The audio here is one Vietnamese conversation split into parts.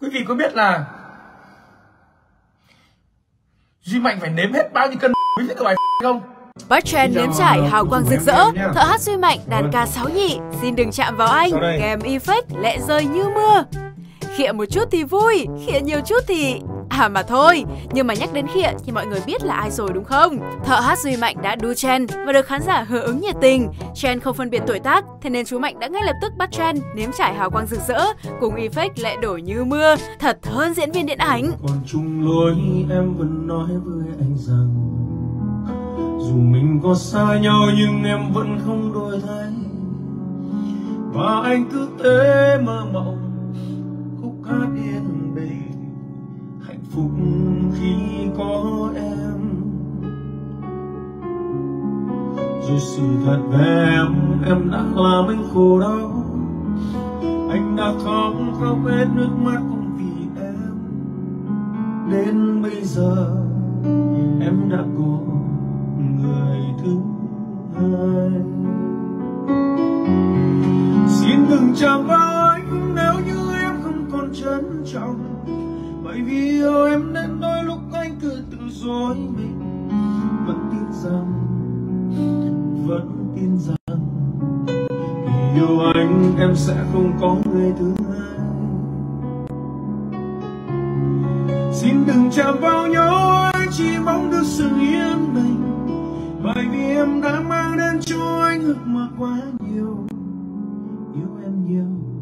quý vị có biết là duy mạnh phải nếm hết bao nhiêu cân với cái bài không? Chen nếm trải hào quang rực rỡ, thợ hát Duy Mạnh đàn ca sáo nhị, xin đừng chạm vào anh, kèm effect lệ rơi như mưa. Khịa một chút thì vui, khịa nhiều chút thì... À mà thôi, nhưng mà nhắc đến khịa thì mọi người biết là ai rồi đúng không? Thợ hát Duy Mạnh đã đu Chen và được khán giả hưởng ứng nhiệt tình. Chen không phân biệt tuổi tác, thế nên chú Mạnh đã ngay lập tức bắt Chen nếm trải hào quang rực rỡ, cùng effect lệ đổ như mưa, thật hơn diễn viên điện ảnh. Còn chung lối em vẫn nói với anh rằng Dù mình có xa nhau nhưng em vẫn không đổi thay Và anh cứ thế mơ mộng hạnh phúc khi có em. Rồi sự thật về em em đã làm anh khổ đau. Anh đã khóc khóc hết nước mắt cũng vì em. Đến bây giờ, em đã có người thứ hai. Xin đừng chạm vào anh nếu như em không còn trân trọng bởi vì yêu em nên đôi lúc anh cứ tự dối mình. Vẫn tin rằng, vẫn tin rằng vì yêu anh em sẽ không có người thứ hai. Xin đừng chạm vào nhau, anh chỉ mong được sự yên bình. Bởi vì em đã mang đến cho anh ước mơ quá nhiều. Yêu em nhiều.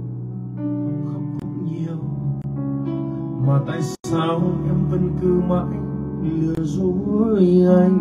Mà tại sao em vẫn cứ mãi lừa dối anh?